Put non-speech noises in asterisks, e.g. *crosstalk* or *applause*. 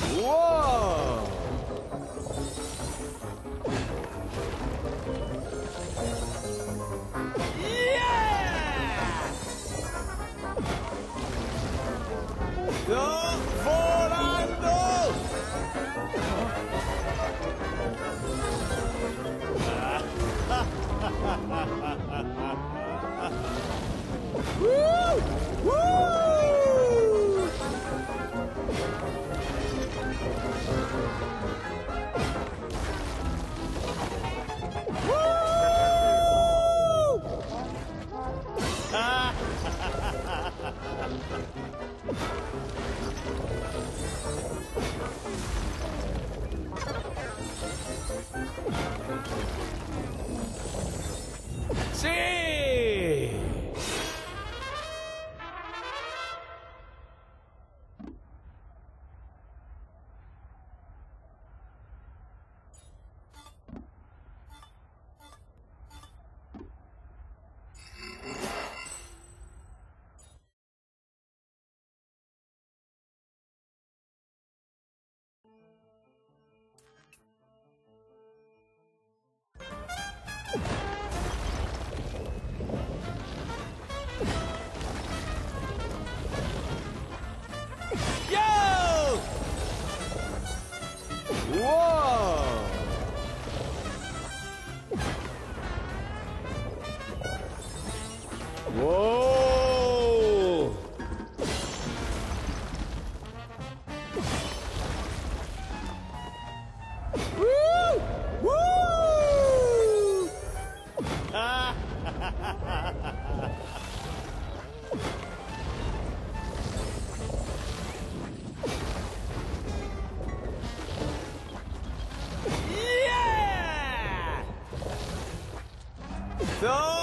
Whoa! Whoa! *laughs* Yeah! So